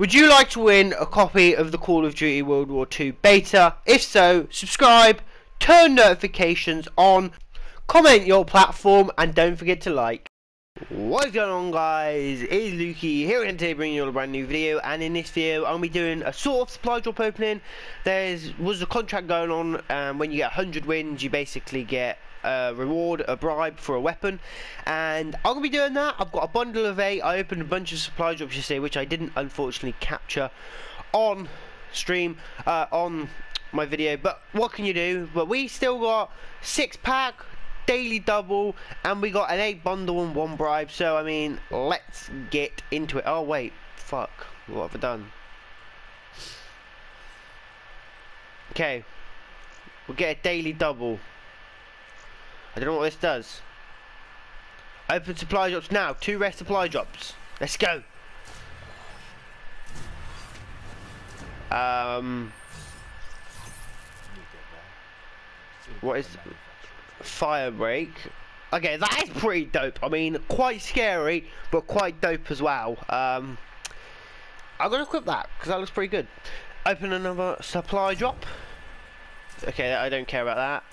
Would you like to win a copy of the Call of Duty World War II beta? If so, subscribe, turn notifications on, comment your platform, and don't forget to like. What's going on guys, it's Lukey here and today bringing you a brand new video. And in this video to be doing a sort of supply drop opening. There was a contract going on and when you get 100 wins you basically get a reward, a bribe for a weapon. And I'm going to be doing that. I've got a bundle of 8, I opened a bunch of supply drops yesterday which I didn't unfortunately capture on stream, uh, on my video. But what can you do? But we still got 6 pack daily double and we got an 8 bundle and 1 bribe. So I mean let's get into it. Oh wait. Fuck. What have I done? Okay. We'll get a daily double. I don't know what this does. Open supply drops now. Two rest supply drops. Let's go. Um what is fire break. Okay, that is pretty dope. I mean, quite scary, but quite dope as well. Um, I'm gonna equip that because that looks pretty good. Open another supply drop. Okay, I don't care about that.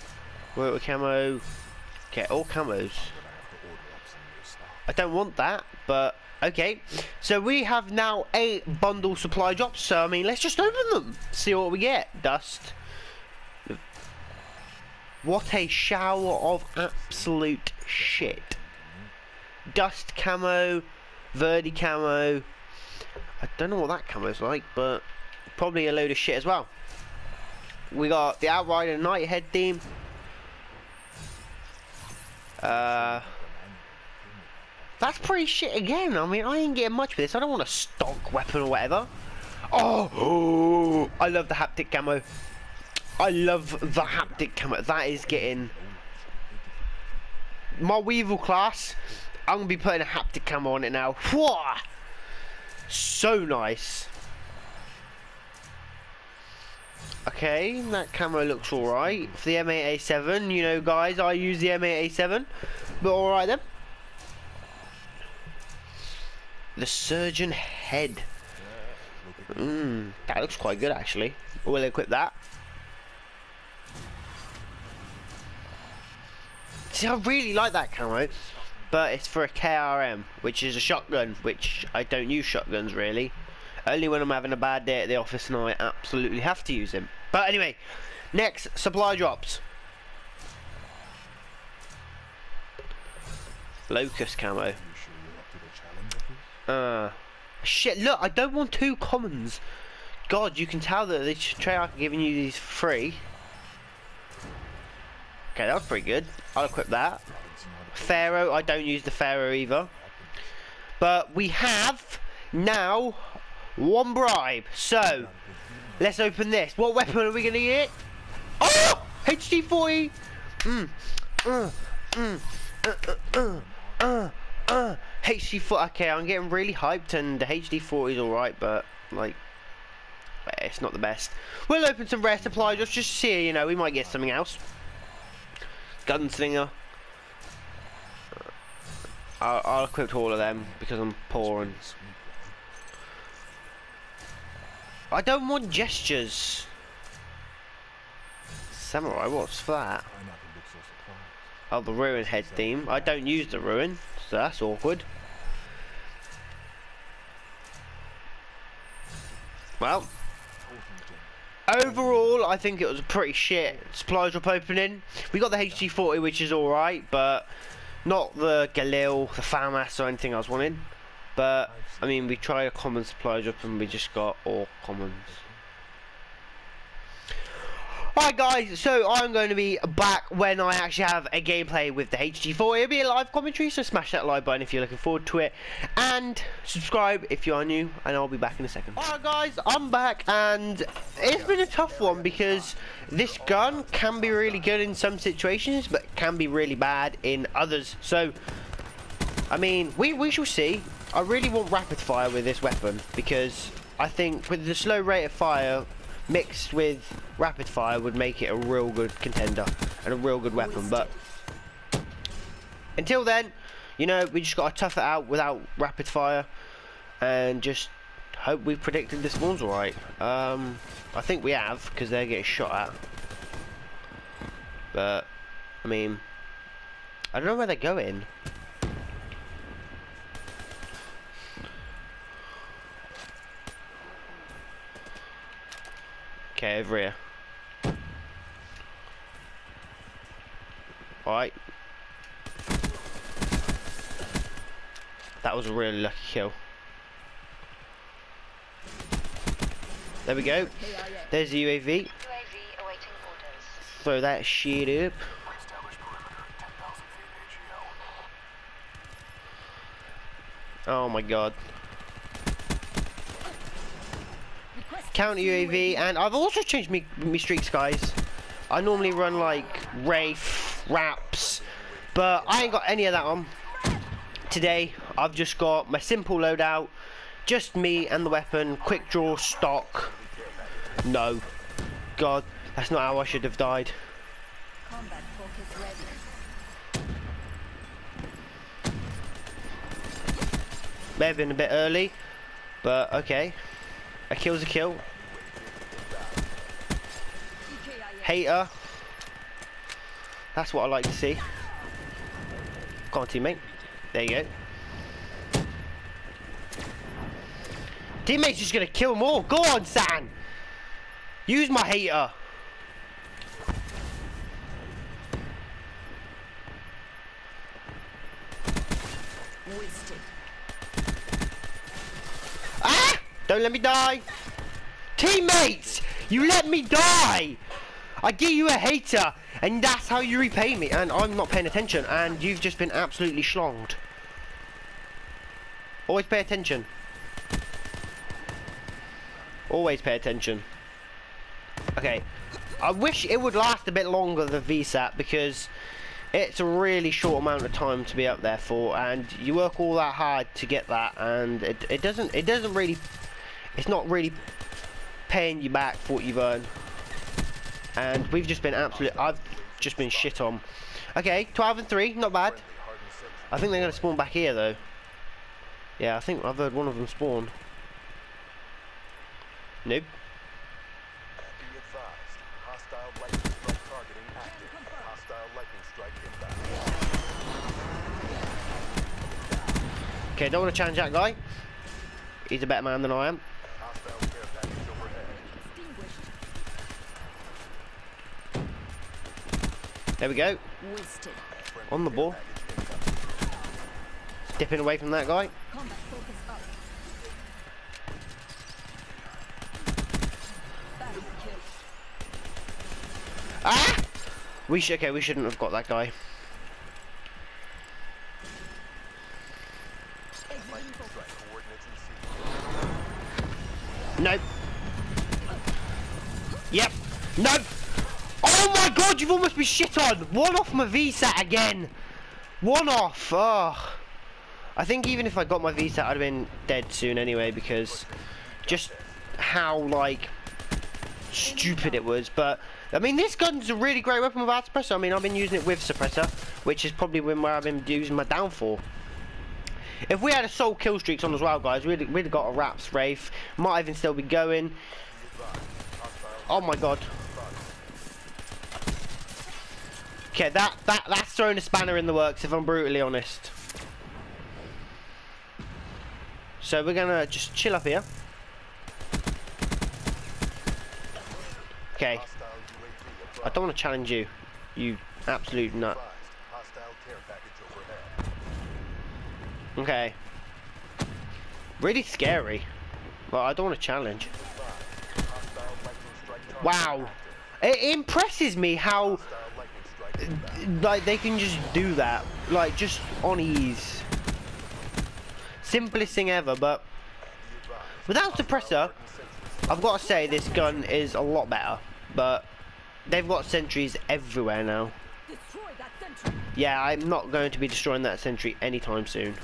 Work with camo. Okay, all camos. I don't want that, but okay. So we have now eight bundle supply drops. So I mean, let's just open them. See what we get. Dust. What a shower of absolute shit. Dust camo, Verdi camo. I don't know what that camo's like, but probably a load of shit as well. We got the Outrider Nighthead theme. Uh, that's pretty shit again. I mean, I ain't getting much for this. I don't want a stock weapon or whatever. Oh, oh I love the haptic camo. I love the haptic camera. That is getting my Weevil class. I'm gonna be putting a haptic camera on it now. Whoa! So nice. Okay, that camera looks alright. For the M8A7, you know guys, I use the M8A7. But alright then. The Surgeon Head. Mmm, that looks quite good actually. We'll equip that. See, I really like that camo, but it's for a KRM, which is a shotgun, which I don't use shotguns really. Only when I'm having a bad day at the office and I absolutely have to use them. But anyway, next, supply drops. Locust camo. Uh, shit, look, I don't want two commons. God, you can tell that the Treyarch are giving you these free. Okay, that was pretty good. I'll equip that. Pharo, I don't use the Pharo either. But we have now one bribe. So, let's open this. What weapon are we going to get? Oh! HD40! Mm. Uh, mm. Uh, uh, uh, uh, uh. HG40. Okay, I'm getting really hyped and the HG40 is alright, but, like, it's not the best. We'll open some rare supply just, just to see, you know, we might get something else. Gunslinger. I'll, I'll equip all of them because I'm poor and I don't want gestures. Samurai, what's that? Oh, the ruin head theme. I don't use the ruin, so that's awkward. Well, Overall, I think it was a pretty shit supply drop opening. We got the HG40, which is alright, but not the Galil, the FAMAS or anything I was wanting. But, I mean, we tried a common supply drop and we just got all commons. Alright guys, so I'm going to be back when I actually have a gameplay with the HG4. It'll be a live commentary, so smash that like button if you're looking forward to it. And subscribe if you are new, and I'll be back in a second. Alright guys, I'm back, and it's been a tough one because this gun can be really good in some situations, but can be really bad in others. So, I mean, we, we shall see. I really want rapid fire with this weapon, because I think with the slow rate of fire, mixed with rapid fire would make it a real good contender and a real good weapon. But until then, you know, we just got to tough it out without rapid fire and just Hope we've predicted this one's alright. Um, I think we have, because they're getting shot at. But, I mean, I don't know where they're going. Okay, over here. Alright. That was a really lucky kill. There we go. There's the UAV. Throw that shit up. Oh my god. Counter UAV, and I've also changed me, me streaks, guys. I normally run like Wraith, Raps, but I ain't got any of that on. Today, I've just got my simple loadout, just me and the weapon, quick draw, stock. No. God, that's not how I should have died. Combat focus ready. May have been a bit early, but okay. A kill's a kill. Hater. That's what I like to see. Come on, teammate. There you go. Teammate's just gonna kill more. Go on, San. Use my hater. Wasted. Ah! Don't let me die. Teammates, you let me die. I give you a hater, and that's how you repay me. And I'm not paying attention, and you've just been absolutely schlonged. Always pay attention. Always pay attention. Okay. I wish it would last a bit longer the VSAT because it's a really short amount of time to be up there for and you work all that hard to get that and it, it doesn't it doesn't really it's not really paying you back for what you've earned. And we've just been absolute I've just been shit on. Okay 12 and 3 not bad. I think they're gonna spawn back here though. Yeah I think I've heard one of them spawn. Nope. Okay don't want to challenge that guy. He's a better man than I am there we go Wasted. On the ball. dipping away from that guy Combat focus up. Battle kill. Ah! We should okay. We shouldn't have got that guy. Exiting Lightning focus. strike coordinates in sequence. Nope. Yep. Nope. Oh my god! You've almost been shit on. One off my VSAT again. One off. Oh. I think even if I got my VSAT, I'd have been dead soon anyway because just how like stupid it was. But I mean, this gun's a really great weapon without suppressor. I mean, I've been using it with suppressor, which is probably when where I've been using my downfall. If we had a soul kill streaks on as well, guys, we'd, we'd have got a Raps Wraith. Might even still be going. Oh my god. Okay, that, that that's throwing a spanner in the works, if I'm brutally honest. So we're gonna just chill up here. Okay, I don't want to challenge you, you absolute nut. Okay. Really scary. But I don't want to challenge. Wow. It impresses me how like they can just do that. Like just on ease. Simplest thing ever but without suppressor I've got to say this gun is a lot better. But they've got sentries everywhere now. Destroy that sentry. yeah I'm not going to be destroying that sentry anytime soon.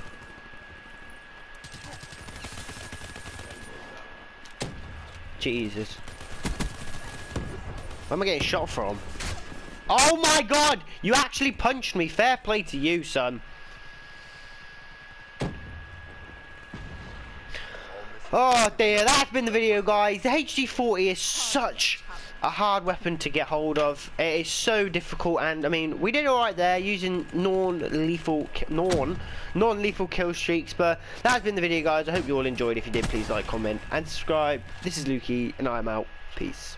Jesus. Where am I getting shot from oh my god you actually punched me fair play to you son Oh dear, that's been the video guys. The HG40 is such a hard weapon to get hold of. It is so difficult and I mean we did alright there using non-lethal non non-lethal kill streaks but that's been the video guys. I hope you all enjoyed. If you did please like, comment and subscribe. This is Lukey and I'm out. Peace.